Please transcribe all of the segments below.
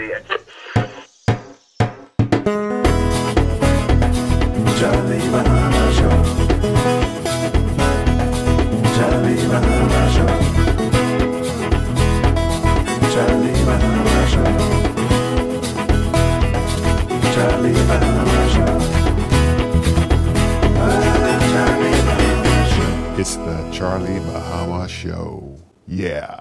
see it. Charlie Bahama Show. Charlie Bahama Show. Charlie Bahama Show. Charlie Bahama Show. Ah, Charlie Bahama Show. It's the Charlie Bahama Show. Yeah.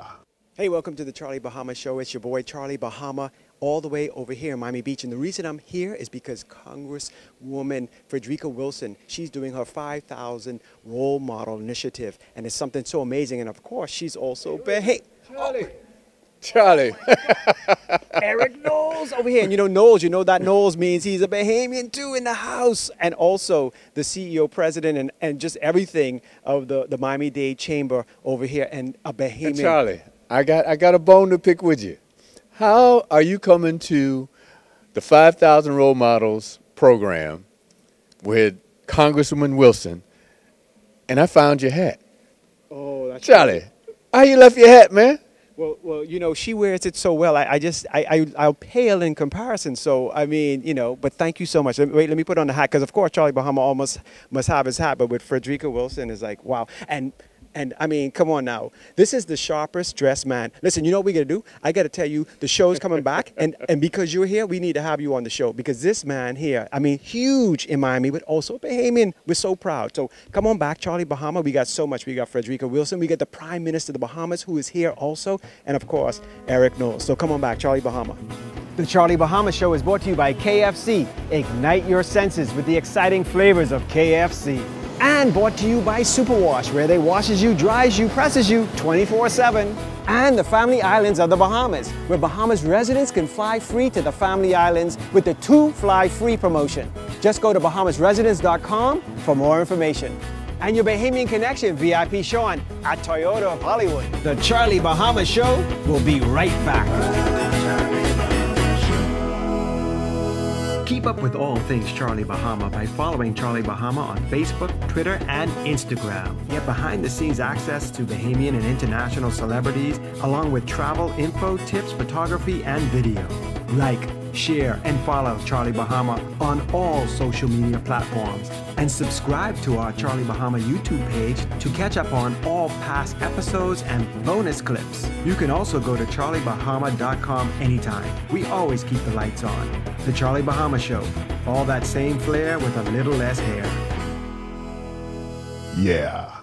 Hey, welcome to the Charlie Bahama Show. It's your boy Charlie Bahama, all the way over here in Miami Beach. And the reason I'm here is because Congresswoman Frederica Wilson, she's doing her 5,000 role model initiative, and it's something so amazing. And of course, she's also Bahamian. Charlie. Charlie. Oh Eric Knowles over here. And you know Knowles, you know that Knowles means he's a Bahamian too in the house. And also the CEO, president, and, and just everything of the, the Miami-Dade Chamber over here and a Bahamian. Hey, Charlie, I got I got a bone to pick with you. How are you coming to the 5,000 Role Models program with Congresswoman Wilson, and I found your hat? Oh, that's Charlie, how you left your hat, man? Well, well, you know, she wears it so well. I, I just, I, I, I'll pale in comparison. So, I mean, you know, but thank you so much. Wait, let me put on the hat because, of course, Charlie Bahama almost must have his hat, but with Frederica Wilson is like, wow. And and I mean, come on now. This is the sharpest dressed man. Listen, you know what we got to do? I got to tell you, the show's coming back. And, and because you're here, we need to have you on the show because this man here, I mean, huge in Miami, but also Bahamian. We're so proud. So come on back, Charlie Bahama. We got so much. We got Frederica Wilson. We got the Prime Minister of the Bahamas who is here also. And of course, Eric Knowles. So come on back, Charlie Bahama. The Charlie Bahama Show is brought to you by KFC. Ignite your senses with the exciting flavors of KFC. And brought to you by Superwash, where they washes you, dries you, presses you 24-7. And the Family Islands of the Bahamas, where Bahamas residents can fly free to the Family Islands with the two fly free promotion. Just go to bahamasresidents.com for more information. And your Bahamian Connection VIP Sean at Toyota of Hollywood. The Charlie Bahama Show will be right back. Keep up with all things Charlie Bahama by following Charlie Bahama on Facebook, Twitter, and Instagram. Get behind the scenes access to Bahamian and international celebrities, along with travel info, tips, photography, and video. Like, share, and follow Charlie Bahama on all social media platforms. And subscribe to our Charlie Bahama YouTube page to catch up on all past episodes and bonus clips. You can also go to charliebahama.com anytime. We always keep the lights on. The Charlie Bahama Show. All that same flair with a little less hair. Yeah.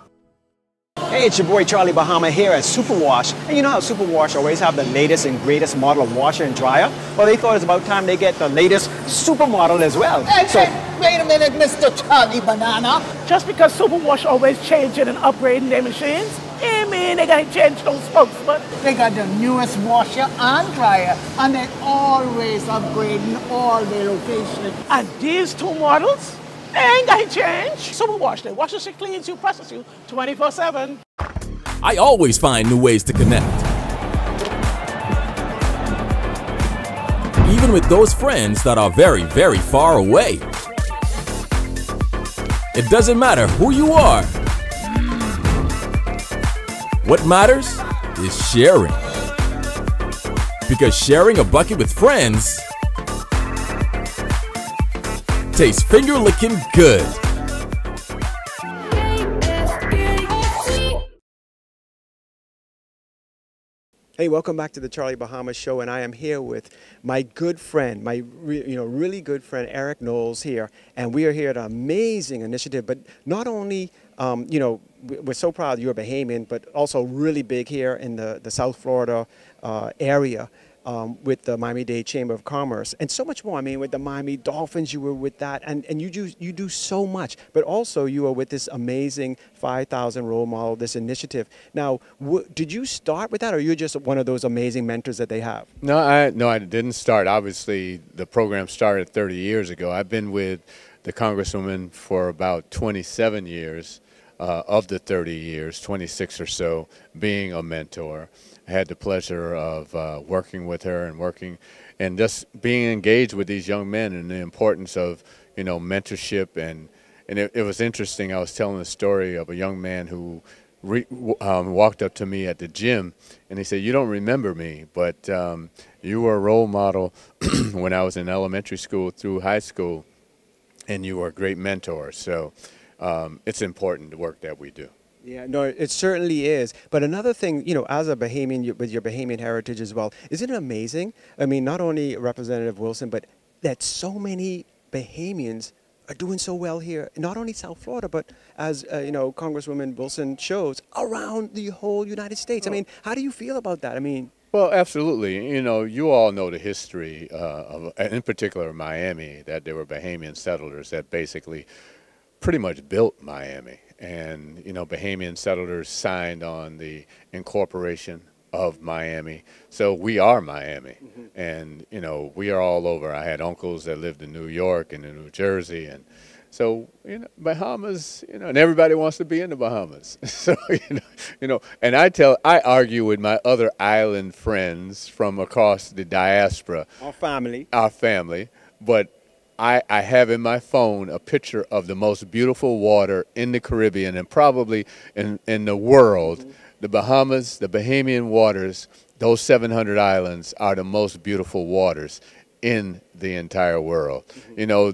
Hey, it's your boy Charlie Bahama here at Superwash. And you know how Superwash always have the latest and greatest model of washer and dryer? Well, they thought it's about time they get the latest supermodel as well. Hey, So, hey, wait a minute, Mr. Charlie Banana. Just because Superwash always changing and upgrading their machines, I mean they gotta change those spokesman. They got the newest washer and dryer, and they always upgrading all their locations. And these two models, they ain't gotta change. Superwash, they washes you, cleans you, presses you 24-7. I always find new ways to connect. Even with those friends that are very, very far away. It doesn't matter who you are. What matters is sharing. Because sharing a bucket with friends tastes finger licking good. Hey, welcome back to the Charlie Bahama Show, and I am here with my good friend, my you know really good friend Eric Knowles here, and we are here at an amazing initiative. But not only um, you know we- we're so proud you're Bahamian, but also really big here in the the South Florida uh, area. Um, with the Miami-Dade Chamber of Commerce and so much more. I mean, with the Miami Dolphins, you were with that, and, and you do you do so much. But also, you are with this amazing 5,000 role model, this initiative. Now, did you start with that, or you're just one of those amazing mentors that they have? No, I no, I didn't start. Obviously, the program started 30 years ago. I've been with the congresswoman for about 27 years. Uh, of the 30 years, 26 or so, being a mentor, had the pleasure of uh, working with her and working, and just being engaged with these young men and the importance of, you know, mentorship and and it, it was interesting. I was telling the story of a young man who re, um, walked up to me at the gym and he said, "You don't remember me, but um, you were a role model when I was in elementary school through high school, and you were a great mentor. So um, it's important the work that we do." Yeah, no, it certainly is. But another thing, you know, as a Bahamian you- with your Bahamian heritage as well, isn't it amazing? I mean, not only Representative Wilson, but that so many Bahamians are doing so well here, not only South Florida, but as uh, you know, Congresswoman Wilson shows around the whole United States. I mean, how do you feel about that? I mean, Well, absolutely. You know, you all know the history uh, of, in particular, Miami, that there were Bahamian settlers that basically pretty much built Miami. And, you know, Bahamian settlers signed on the incorporation of Miami. So we are Miami. Mm-hmm. And, you know, we are all over. I had uncles that lived in New York and in New Jersey. And so, you know, Bahamas, you know, and everybody wants to be in the Bahamas. so, you know, you know, and I tell, I argue with my other island friends from across the diaspora our family. our family, but I, I have in my phone a picture of the most beautiful water in the Caribbean and probably in, in the world. The Bahamas, the Bahamian waters, those 700 islands are the most beautiful waters in the entire world. You know,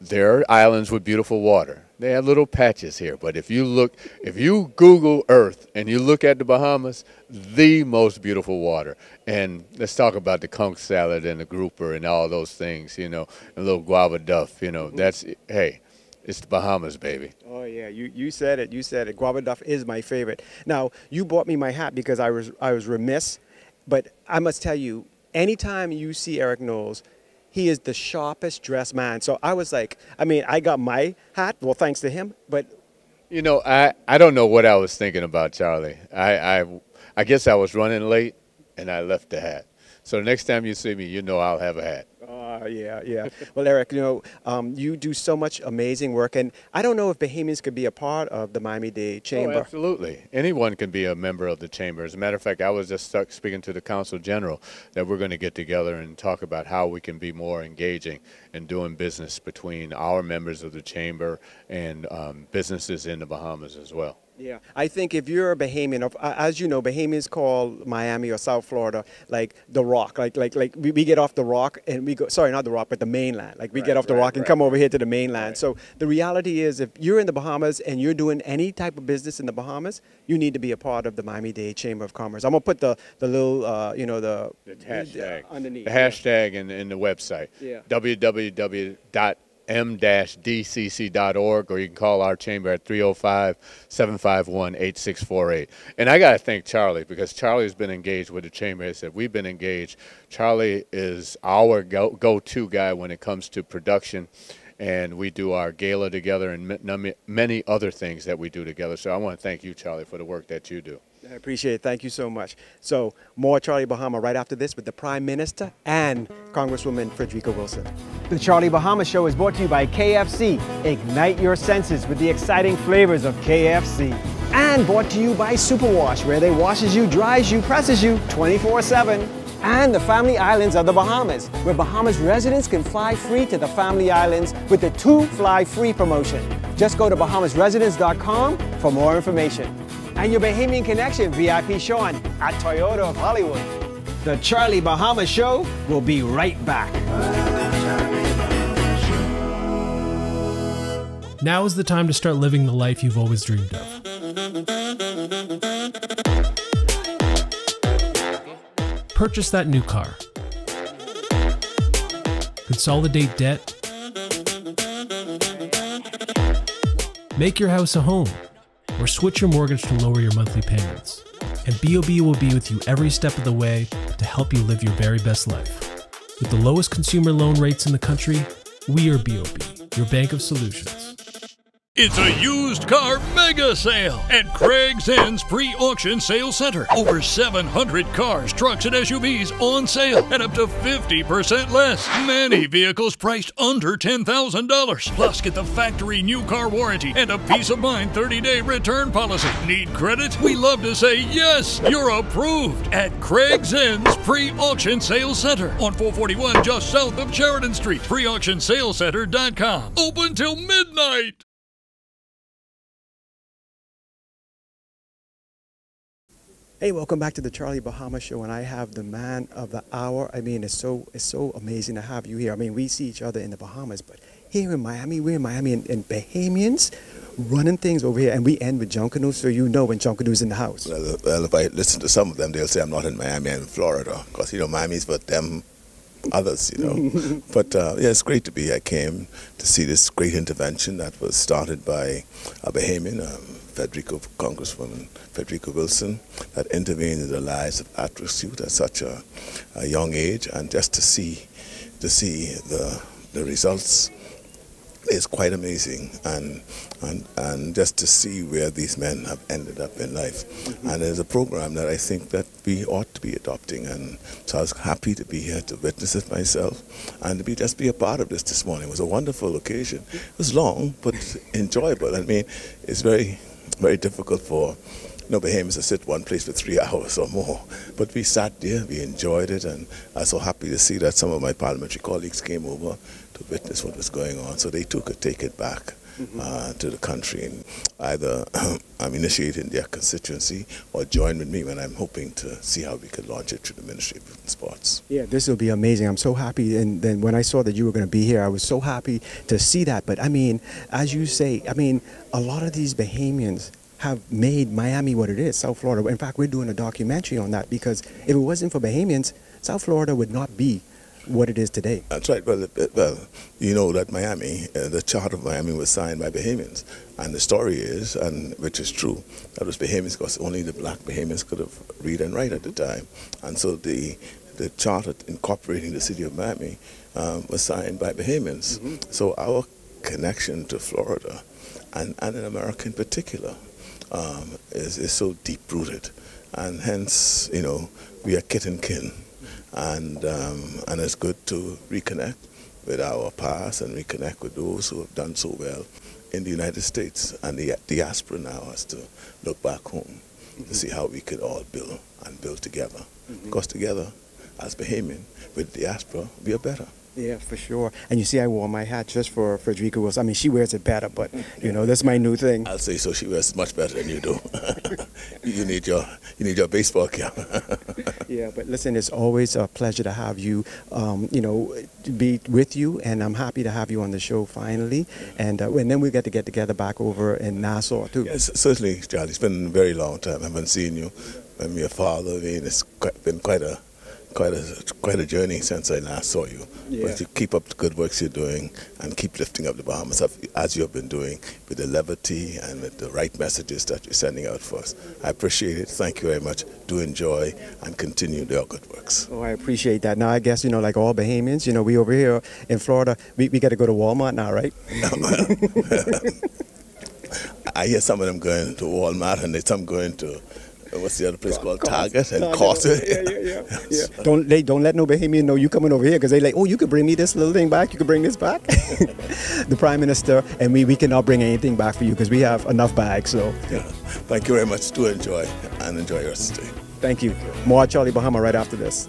there are islands with beautiful water. They have little patches here, but if you look, if you Google Earth and you look at the Bahamas, the most beautiful water. And let's talk about the conch salad and the grouper and all those things, you know, and a little guava duff, you know. That's hey, it's the Bahamas, baby. Oh yeah, you, you said it. You said it. Guava Duff is my favorite. Now you bought me my hat because I was I was remiss, but I must tell you, anytime you see Eric Knowles, he is the sharpest dressed man. So I was like, I mean, I got my hat. Well, thanks to him. But You know, I, I don't know what I was thinking about, Charlie. I, I I guess I was running late and I left the hat. So next time you see me, you know I'll have a hat. uh, yeah, yeah. Well, Eric, you know, um, you do so much amazing work, and I don't know if Bahamians could be a part of the Miami Dade Oh, Chamber. absolutely. Anyone can be a member of the chamber. As a matter of fact, I was just stuck speaking to the council general that we're going to get together and talk about how we can be more engaging in doing business between our members of the chamber and um, businesses in the Bahamas as well. Yeah, I think if you're a Bahamian, of- uh, as you know, Bahamians call Miami or South Florida like the Rock. Like, like, like we, we get off the Rock and we go. Sorry, not the Rock, but the mainland. Like we get Right, off the right, Rock and right, come over here to the mainland. So the reality is, if you're in the Bahamas and you're doing any type of business in the Bahamas, you need to be a part of the Miami-Dade Chamber of Commerce. I'm gonna put the the little, uh, you know, the, The hashtag. underneath. The hashtag in, in the website. Yeah. www.m-dcc.org or you can call our chamber at 305-751-8648. And I got to thank Charlie because Charlie's been engaged with the chamber. I said we've been engaged. Charlie is our go- go-to guy when it comes to production and we do our gala together and many other things that we do together. So I want to thank you, Charlie, for the work that you do. I appreciate it. Thank you so much. So, more Charlie Bahama right after this with the Prime Minister and Congresswoman Frederica Wilson. The Charlie Bahama Show is brought to you by KFC. Ignite your senses with the exciting flavors of KFC. And brought to you by Superwash, where they washes you, dries you, presses you 24 7. And the Family Islands of the Bahamas, where Bahamas residents can fly free to the Family Islands with the Two Fly Free promotion. Just go to BahamasResidents.com for more information. And your Bahamian Connection VIP Sean at Toyota of Hollywood. The Charlie Bahama Show will be right back. Now is the time to start living the life you've always dreamed of. Purchase that new car. Consolidate debt. Make your house a home. Or switch your mortgage to lower your monthly payments. And BOB will be with you every step of the way to help you live your very best life. With the lowest consumer loan rates in the country, we are BOB, your bank of solutions. It's a used car mega sale at Craig's End's pre auction sales center. Over 700 cars, trucks, and SUVs on sale at up to 50% less. Many vehicles priced under $10,000. Plus, get the factory new car warranty and a peace of mind 30 day return policy. Need credit? We love to say yes, you're approved at Craig's End's pre auction sales center on 441 just south of Sheridan Street. Preauctionsalescenter.com. Open till midnight. Hey, welcome back to the Charlie Bahama Show, and I have the man of the hour. I mean, it's so it's so amazing to have you here. I mean, we see each other in the Bahamas, but here in Miami, we're in Miami, and, and Bahamians running things over here, and we end with Junkanoo, so you know when Junkanoo's in the house. Well, well, if I listen to some of them, they'll say I'm not in Miami, I'm in Florida, because you know Miami's for them others, you know. but uh, yeah, it's great to be here. I came to see this great intervention that was started by a Bahamian, um, Federico, Congresswoman Frederica Wilson, that intervened in the lives of at-risk youth at such a, a young age, and just to see, to see the the results is quite amazing, and and and just to see where these men have ended up in life, mm-hmm. and it's a program that I think that we ought to be adopting, and so I was happy to be here to witness it myself, and to be just be a part of this this morning. It was a wonderful occasion. It was long but enjoyable. I mean, it's very very difficult for know, Bahamians to sit one place for three hours or more. But we sat there, we enjoyed it, and I was so happy to see that some of my parliamentary colleagues came over to witness what was going on, so they too could take it back. Uh, to the country and either I'm initiating their constituency or join with me when I'm hoping to see how we could launch it through the Ministry of Sports. Yeah, this will be amazing. I'm so happy. And then when I saw that you were going to be here, I was so happy to see that. But I mean, as you say, I mean, a lot of these Bahamians have made Miami what it is, South Florida. In fact, we're doing a documentary on that because if it wasn't for Bahamians, South Florida would not be what it is today. That's right. Well, well, you know that Miami, uh, the Charter of Miami was signed by Bahamians, and the story is, and which is true, that was Bahamians because only the black Bahamians could have read and write at the time, and so the the charter incorporating the city of Miami um, was signed by Bahamians. So our connection to Florida, and, and in America in particular, um, is, is so deep rooted, and hence you know we are kit and kin, and um, and it's good to reconnect with our past and reconnect with those who have done so well in the United States, and the diaspora now has to look back home to see how we could all build and build together, because together as Bahamian with diaspora we are better. Yeah, for sure. And you see, I wore my hat just for Frederica Wilson. I mean, she wears it better, but you know, that's my new thing. I'll say so. She wears it much better than you do. you need your you need your baseball cap. Yeah, but listen, it's always a pleasure to have you, um, you know, to be with you, and I'm happy to have you on the show finally. And uh, and then we get to get together back over in Nassau too. yes, certainly, Charlie. It's been a very long time. I haven't seen you. I'm your father. I mean, it's quite, been quite a quite a quite a journey since I last saw you. Yeah. But you keep up the good works you're doing and keep lifting up the Bahamas as you have been doing with the levity and with the right messages that you're sending out for us. I appreciate it. Thank you very much. Do enjoy and continue your good works. Oh, I appreciate that. Now, I guess, you know, like all Bahamians, you know, we over here in Florida, we, we got to go to Walmart now, right? I hear some of them going to Walmart and some going to what's the other place called Costco. Target and Target. Costco. Yeah, yeah, yeah. yeah. Don't, they, don't let no Bahamian know you coming over here because they like, oh, you could bring me this little thing back. You could bring this back. the Prime Minister and we, we cannot bring anything back for you because we have enough bags. So Yeah. Thank you very much. Do enjoy and enjoy your stay. thank you. More Charlie Bahama right after this.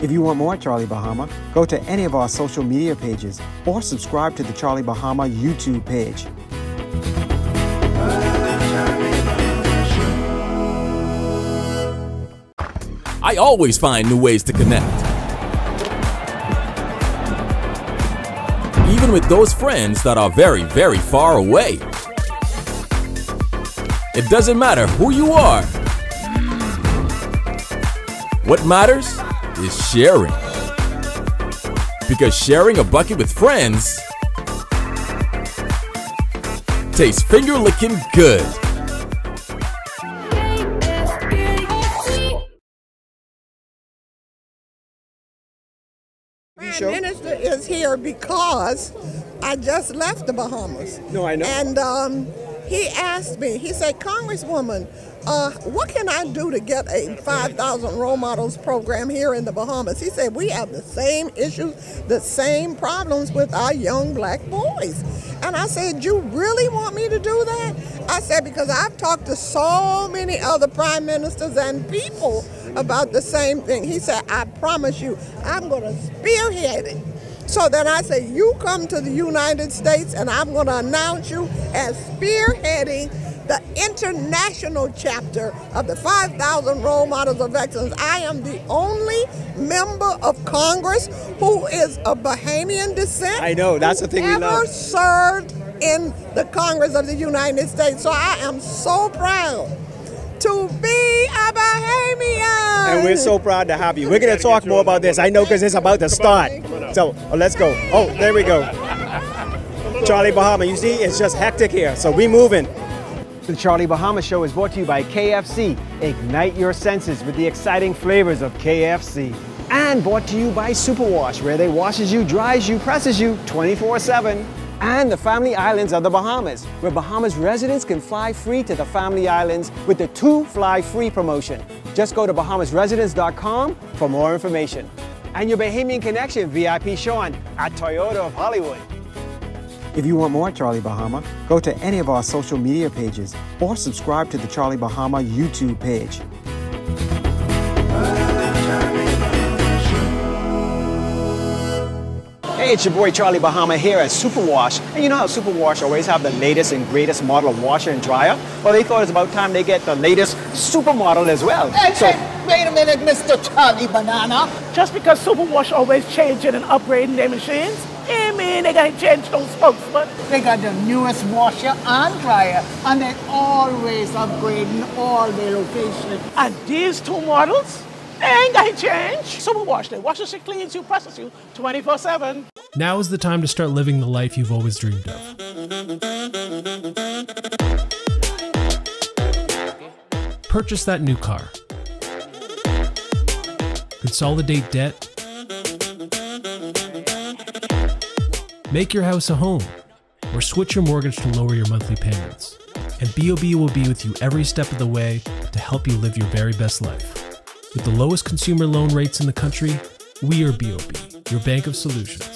If you want more Charlie Bahama, go to any of our social media pages or subscribe to the Charlie Bahama YouTube page. I always find new ways to connect. Even with those friends that are very, very far away. It doesn't matter who you are. What matters is sharing. Because sharing a bucket with friends tastes finger licking good. Prime Minister is here because I just left the Bahamas. No, I know. And um, he asked me, he said, Congresswoman, uh, what can I do to get a 5,000 role models program here in the Bahamas? He said, we have the same issues, the same problems with our young black boys. And I said, you really want me to do that? I said, because I've talked to so many other prime ministers and people about the same thing. He said, I promise you, I'm going to spearhead it. So then I said, you come to the United States and I'm going to announce you as spearheading the international chapter of the 5,000 Role Models of Excellence. I am the only member of Congress who is of Bahamian descent. I know, that's the thing we love. served in the Congress of the United States. So I am so proud to be a Bahamian. And we're so proud to have you. We're going to talk more about this. I know because it's about to start. So oh, let's go. Oh, there we go. Charlie Bahama. You see, it's just hectic here. So we moving. The Charlie Bahama Show is brought to you by KFC. Ignite your senses with the exciting flavors of KFC. And brought to you by Superwash, where they washes you, dries you, presses you 24 7. And the Family Islands of the Bahamas, where Bahamas residents can fly free to the Family Islands with the two fly free promotion. Just go to bahamasresidents.com for more information. And your Bahamian connection, VIP Sean at Toyota of Hollywood. If you want more Charlie Bahama, go to any of our social media pages or subscribe to the Charlie Bahama YouTube page. Hey, it's your boy Charlie Bahama here at Superwash. And you know how Superwash always have the latest and greatest model of washer and dryer? Well, they thought it's about time they get the latest supermodel as well. Hey, So, hey, wait a minute, Mr. Charlie Banana. Just because Superwash always changing and upgrading their machines, I mean they gotta change those spokesman. They got the newest washer and dryer, and they're always upgrading all their locations. And these two models, they ain't gotta change. They wash you, cleans you, presses you 24 7. Now is the time to start living the life you've always dreamed of. Purchase that new car. Consolidate debt. Make your house a home or switch your mortgage to lower your monthly payments. And BOB will be with you every step of the way to help you live your very best life. With the lowest consumer loan rates in the country, we are BOB, your bank of solutions.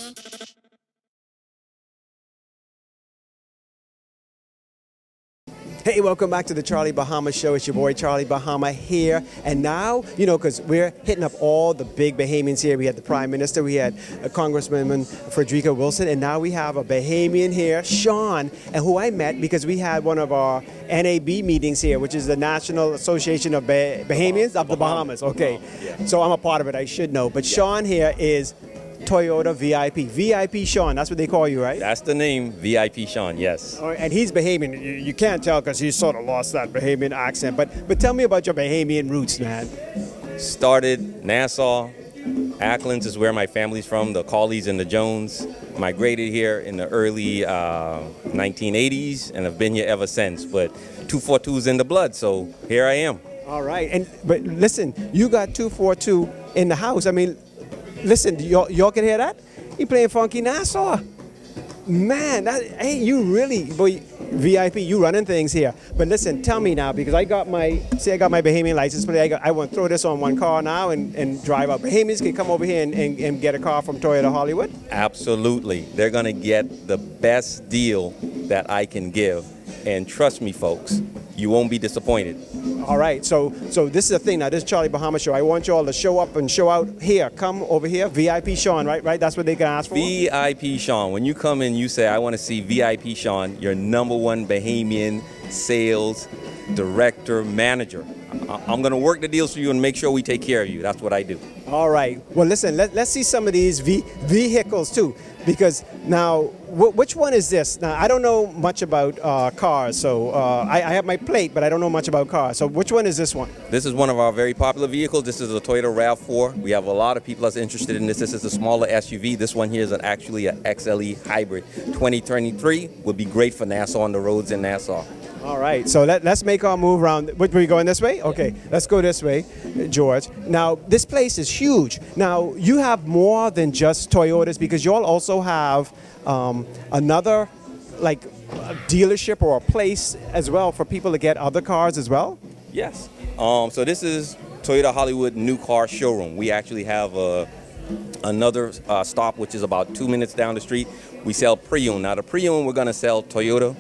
Hey, welcome back to the Charlie Bahama Show. It's your boy Charlie Bahama here. And now, you know, because we're hitting up all the big Bahamians here. We had the Prime Minister, we had uh, Congresswoman Frederica Wilson, and now we have a Bahamian here, Sean, and who I met because we had one of our NAB meetings here, which is the National Association of bah- Bahamians of the Bahamas. Okay. So I'm a part of it, I should know. But Sean here is Toyota VIP. VIP Sean, that's what they call you, right? That's the name, VIP Sean, yes. Right, and he's Bahamian. You, you can't tell because he's sort of lost that Bahamian accent. But but tell me about your Bahamian roots, man. Started Nassau. Acklins is where my family's from, the Cawleys and the Jones. Migrated here in the early uh, 1980s and have been here ever since. But 242's in the blood, so here I am. All right, and but listen, you got two four two in the house. I mean, listen, y'all, y'all can hear that? He playing funky Nassau. Man, that hey, you really boy VIP, you running things here. But listen, tell me now because I got my see, I got my Bahamian license plate. I, I want to throw this on one car now and, and drive up. Bahamians can come over here and, and, and get a car from Toyota Hollywood. Absolutely. They're going to get the best deal that I can give. And trust me, folks, you won't be disappointed. All right, so so this is the thing now. This is Charlie Bahama show. I want you all to show up and show out here. Come over here, VIP Sean. Right, right. That's what they can ask for. VIP Sean. When you come in, you say, I want to see VIP Sean, your number one Bahamian sales director, manager. I'm going to work the deals for you and make sure we take care of you. That's what I do. All right. Well, listen. Let, let's see some of these v- vehicles too, because now which one is this? Now I don't know much about uh, cars, so uh, I, I have my plate, but I don't know much about cars. So which one is this one? This is one of our very popular vehicles. This is a Toyota RAV4. We have a lot of people that's interested in this. This is a smaller SUV. This one here is an, actually an XLE hybrid. 2023 would be great for Nassau on the roads in Nassau. All right. So let, let's make our move around. Were we going this way? Okay. Let's go this way, George. Now this place is huge. Now you have more than just Toyotas because you all also have um, another like a dealership or a place as well for people to get other cars as well. Yes. Um, so this is Toyota Hollywood new car showroom. We actually have a, another uh, stop which is about two minutes down the street. We sell pre-owned. Now the pre-owned we're gonna sell Toyota,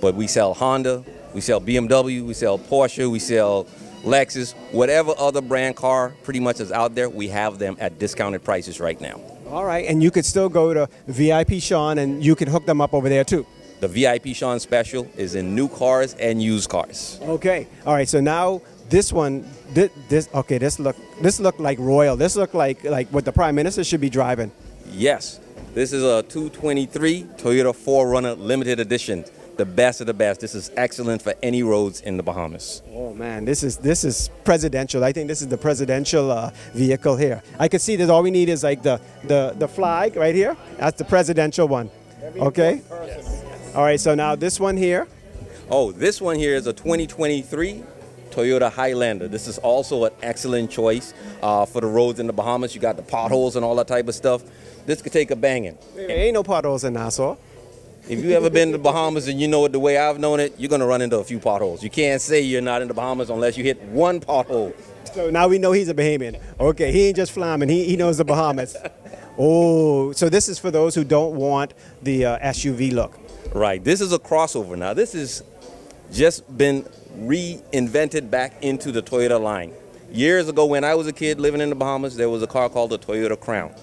but we sell Honda, we sell BMW, we sell Porsche, we sell Lexus, whatever other brand car pretty much is out there, we have them at discounted prices right now. All right. And you could still go to VIP Sean and you could hook them up over there too. The VIP Sean special is in new cars and used cars. Okay. All right. So now this one, this, this okay. This look, this look like royal. This look like like what the prime minister should be driving. Yes, this is a 223 Toyota 4Runner limited edition. The best of the best. This is excellent for any roads in the Bahamas. Oh man, this is this is presidential. I think this is the presidential uh, vehicle here. I can see that all we need is like the the the flag right here. That's the presidential one. Okay. All right. So now this one here. Oh, this one here is a 2023 Toyota Highlander. This is also an excellent choice uh, for the roads in the Bahamas. You got the potholes and all that type of stuff. This could take a banging. There ain't no potholes in Nassau. If you ever been to the Bahamas and you know it the way I've known it, you're gonna run into a few potholes. You can't say you're not in the Bahamas unless you hit one pothole. So now we know he's a Bahamian. Okay, he ain't just flamming. He, he knows the Bahamas. oh, so this is for those who don't want the uh, SUV look. Right. This is a crossover. Now this has just been reinvented back into the Toyota line. Years ago, when I was a kid living in the Bahamas, there was a car called the Toyota Crown.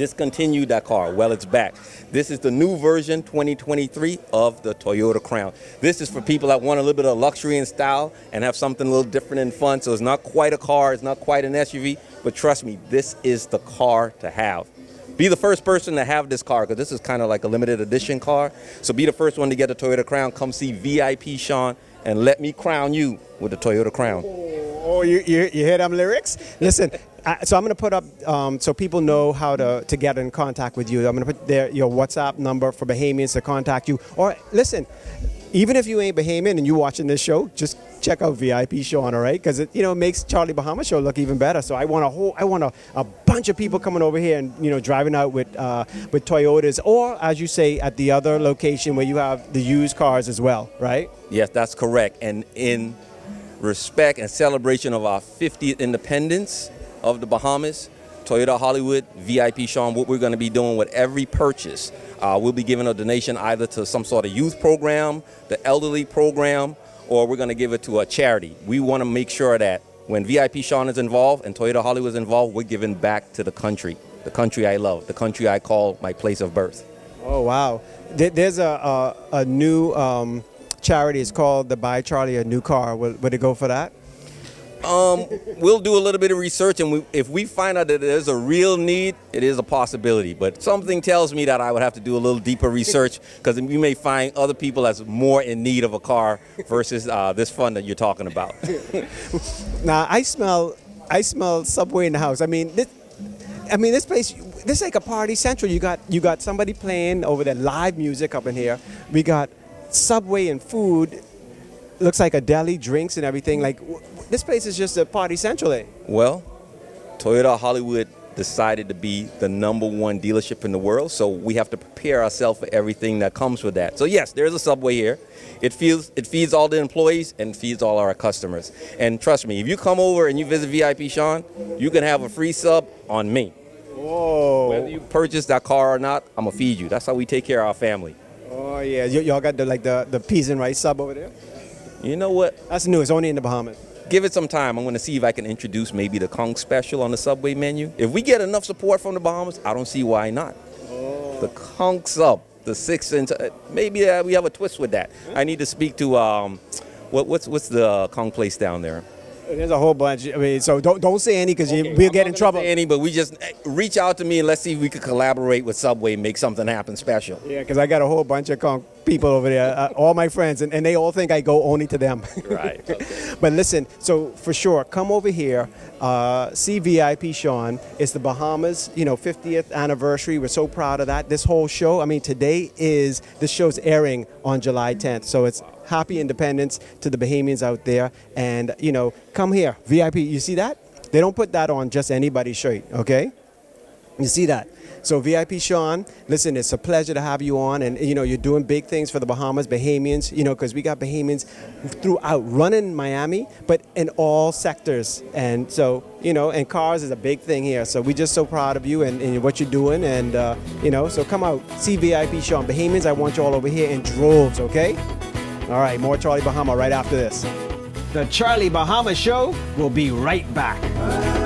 Discontinued that car. Well, it's back. This is the new version 2023 of the Toyota Crown. This is for people that want a little bit of luxury and style and have something a little different and fun. So it's not quite a car, it's not quite an SUV, but trust me, this is the car to have. Be the first person to have this car because this is kind of like a limited edition car. So be the first one to get a Toyota Crown. Come see VIP Sean and let me crown you with the Toyota Crown. Oh, you, you, you hear them lyrics? Listen, I, so I'm going to put up um, so people know how to, to get in contact with you. I'm going to put their, your WhatsApp number for Bahamians to contact you. Or listen, even if you ain't Bahamian and you watching this show, just check out VIP Sean, all right? Because it you know makes Charlie Bahama show look even better. So I want a whole, I want a, a bunch of people coming over here and you know driving out with uh, with Toyotas, or as you say at the other location where you have the used cars as well, right? Yes, that's correct. And in respect and celebration of our 50th independence of the Bahamas, Toyota Hollywood, VIP Sean, what we're going to be doing with every purchase, uh, we'll be giving a donation either to some sort of youth program, the elderly program, or we're going to give it to a charity. We want to make sure that when VIP Sean is involved and Toyota Hollywood is involved, we're giving back to the country, the country I love, the country I call my place of birth. Oh wow! There's a a, a new um, charity. It's called the Buy Charlie a New Car. Would, would it go for that? Um, we'll do a little bit of research, and we, if we find out that there's a real need, it is a possibility. But something tells me that I would have to do a little deeper research because we may find other people that's more in need of a car versus uh, this fund that you're talking about. Now I smell I smell Subway in the house. I mean, this, I mean this place. This is like a party central. You got you got somebody playing over there live music up in here. We got Subway and food. Looks like a deli, drinks and everything. Like w- w- this place is just a party central. Eh? Well, Toyota Hollywood decided to be the number one dealership in the world, so we have to prepare ourselves for everything that comes with that. So yes, there's a subway here. It feeds it feeds all the employees and feeds all our customers. And trust me, if you come over and you visit VIP Sean, you can have a free sub on me. Whoa! Whether you purchase that car or not, I'm gonna feed you. That's how we take care of our family. Oh yeah, y- y'all got the like the the peas and rice sub over there. You know what? That's new. It's only in the Bahamas. Give it some time. I'm going to see if I can introduce maybe the conch special on the Subway menu. If we get enough support from the Bahamas, I don't see why not. The conch sub, the six inch, uh, maybe uh, we have a twist with that. I need to speak to um, what, what's what's the conch place down there? There's a whole bunch. I mean, so don't don't say any because we'll get in trouble. Any, but we just eh, reach out to me and let's see if we could collaborate with Subway and make something happen special. Yeah, because I got a whole bunch of con- people over there, uh, all my friends, and, and they all think I go only to them. Right. but listen, so for sure, come over here, uh, see VIP Sean. It's the Bahamas, you know, 50th anniversary. We're so proud of that. This whole show, I mean, today is, this show's airing on July 10th. So it's happy independence to the Bahamians out there. And, you know, come here, VIP. You see that? They don't put that on just anybody's shirt, okay? You see that? So VIP Sean, listen, it's a pleasure to have you on, and you know you're doing big things for the Bahamas, Bahamians, you know, because we got Bahamians throughout, running Miami, but in all sectors, and so you know, and cars is a big thing here. So we're just so proud of you and, and what you're doing, and uh, you know, so come out, see VIP Sean, Bahamians. I want you all over here in droves, okay? All right, more Charlie Bahama right after this. The Charlie Bahama Show will be right back.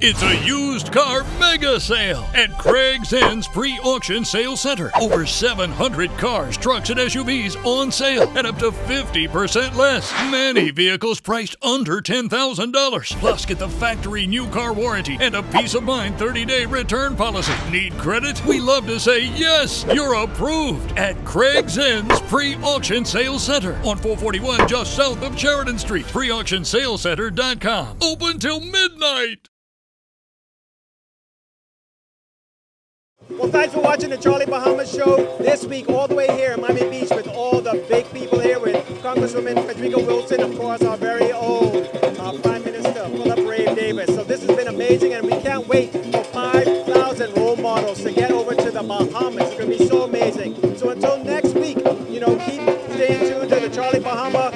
It's a used car mega sale at Craig's End's pre auction sales center. Over 700 cars, trucks, and SUVs on sale at up to 50% less. Many vehicles priced under $10,000. Plus, get the factory new car warranty and a peace of mind 30 day return policy. Need credit? We love to say yes, you're approved at Craig's End's pre auction sales center on 441 just south of Sheridan Street. Preauctionsalescenter.com. Open till midnight. Well, thanks for watching the Charlie Bahamas show this week, all the way here in Miami Beach with all the big people here with Congresswoman Frederica Wilson, of course, our very own uh, Prime Minister, Philip Brave Davis. So this has been amazing, and we can't wait for 5,000 role models to get over to the Bahamas. It's going to be so amazing. So until next week, you know, keep staying tuned to the Charlie Bahama.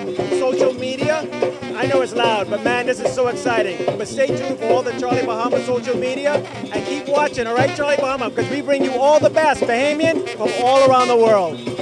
I know it's loud, but man, this is so exciting. But stay tuned for all the Charlie Bahama social media and keep watching, all right, Charlie Bahama, because we bring you all the best Bahamian from all around the world.